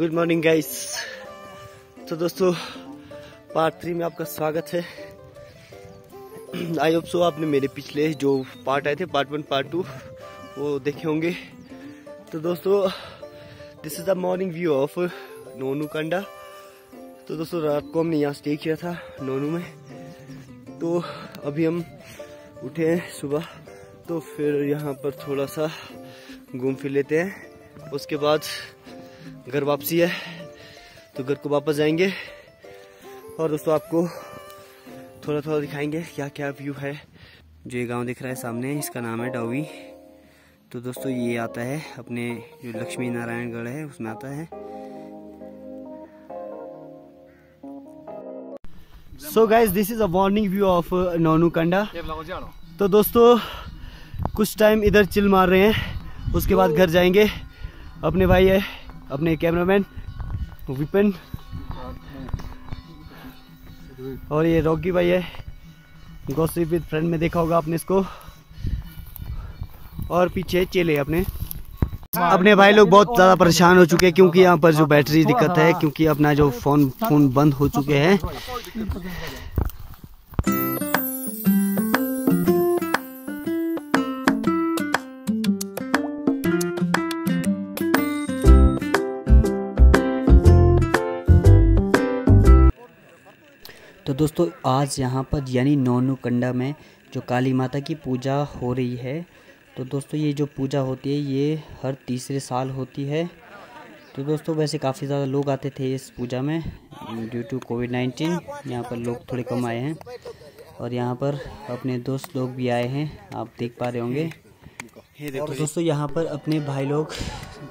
Good morning guys तो दोस्तों part three में आपका स्वागत है। आई होप सो आपने मेरे पिछले जो पार्ट आए थे पार्ट वन पार्ट टू वो देखे होंगे। तो दोस्तों this is the morning view of नोनू कंडा तो दोस्तों, रात को हमने यहाँ स्टे किया था नोनू में। तो अभी हम उठे हैं सुबह। तो फिर यहाँ पर थोड़ा सा घूम फिर लेते हैं। उसके बाद घर वापसी है तो घर को वापस जाएँगे। और दोस्तों, आपको थोड़ा थोड़ा दिखाएँगे क्या क्या व्यू है। जो ये गाँव दिख रहा है सामने, इसका नाम है डावी। तो दोस्तों, ये आता है अपने जो लक्ष्मी नारायणगढ़ है, उसमें आता है। So guys this is a morning view of नोनू कंडा तो दोस्तों, कुछ टाइम इधर चिल मार रहे हैं, उसके बाद घर जाएँगे। अपने भाई है अपने कैमरामैन विपिन। और ये रॉकी भाई है। गोसिप विद फ्रेंड में देखा होगा आपने इसको। और पीछे चेले अपने। अपने भाई लोग बहुत ज़्यादा परेशान हो चुके हैं क्योंकि यहाँ पर जो बैटरी दिक्कत है, क्योंकि अपना जो फ़ोन फ़ोन बंद हो चुके हैं। तो दोस्तों, आज यहाँ पर यानी नौनू कंडा में जो काली माता की पूजा हो रही है तो दोस्तों ये जो पूजा होती है, ये हर तीसरे साल होती है। तो दोस्तों, वैसे काफ़ी ज़्यादा लोग आते थे इस पूजा में ड्यू टू कोविड नाइन्टीन यहाँ पर लोग थोड़े कम आए हैं। और यहाँ पर अपने दोस्त लोग भी आए हैं, आप देख पा रहे होंगे। तो दोस्तों, यहाँ पर अपने भाई लोग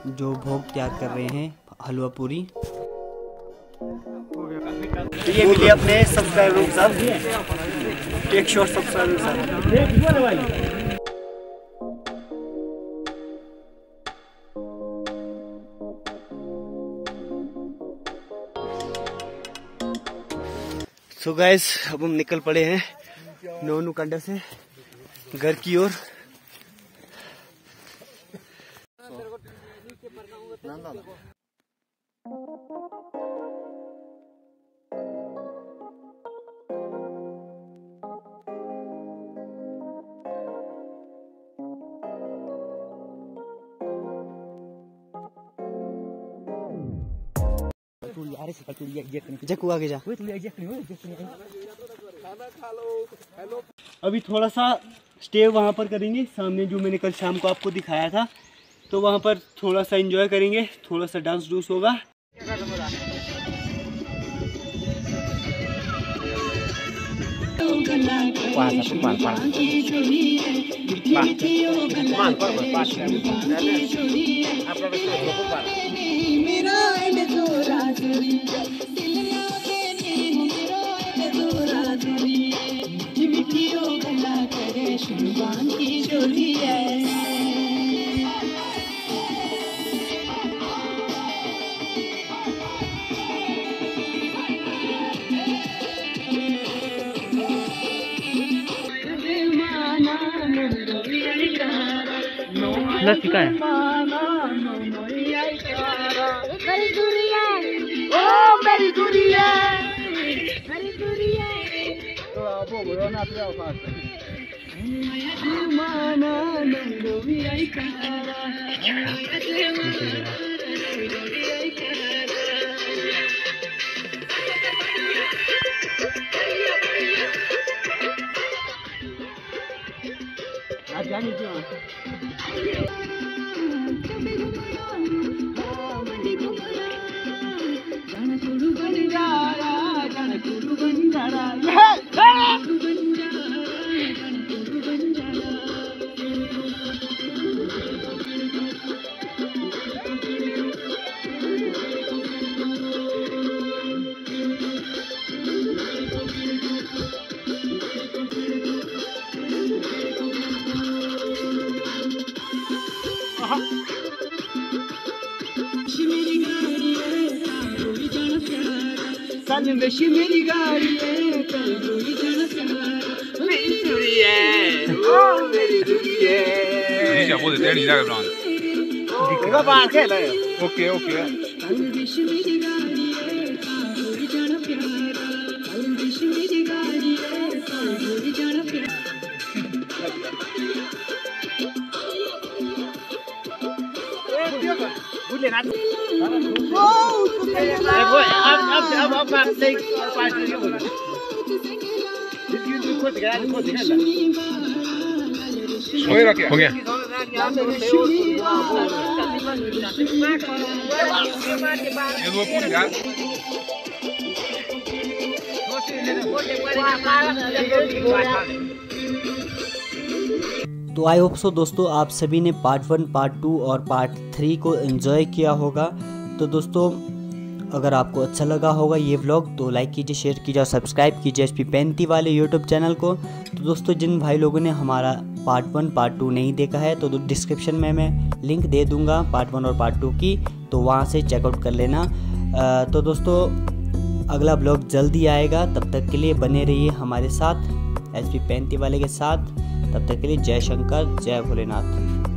जो भोग तैयार कर रहे हैं, हलवा पूरी तो ये मिले अपने सब्सक्राइबर के साथ एक शॉर्ट सब्सक्राइबर के साथ। सो गाइस अब हम निकल पड़े हैं नोनू कंडा से घर की ओर। जकू आगे जा। अभी थोड़ा सा स्टे वहाँ पर करेंगे। सामने जो मैंने कल शाम को आपको दिखाया था तो वहाँ पर थोड़ा सा एंजॉय करेंगे। थोड़ा सा डांस डूस होगा। Quase, quase, quase. ओ मेरी दुनिया मेरी Uh-huh. कल बेशी मेरी गाड़ी है कल दूरी जाना प्यारा मेरी दूरी है ओ मेरी दूरी है 你想我在这里那个不让。 होगा बाहर खेल है ओके ओके हो गया ये वो पूरी यार तो आई होप सो दोस्तों आप सभी ने पार्ट वन पार्ट टू और पार्ट थ्री को एंजॉय किया होगा। तो दोस्तों अगर आपको अच्छा लगा होगा ये व्लॉग तो लाइक कीजिए शेयर कीजिए और सब्सक्राइब कीजिए एस पी पैंती वाले यूट्यूब चैनल को। तो दोस्तों जिन भाई लोगों ने हमारा पार्ट वन पार्ट टू नहीं देखा है तो डिस्क्रिप्शन में मैं लिंक दे दूँगा पार्ट वन और पार्ट टू की तो वहाँ से चेकआउट कर लेना। अ, तो दोस्तों अगला ब्लॉग जल्दी आएगा। तब तक के लिए बने रहिए हमारे साथ एस पी पैंती वाले के साथ। तब तक के लिए जय शंकर जय भोलेनाथ।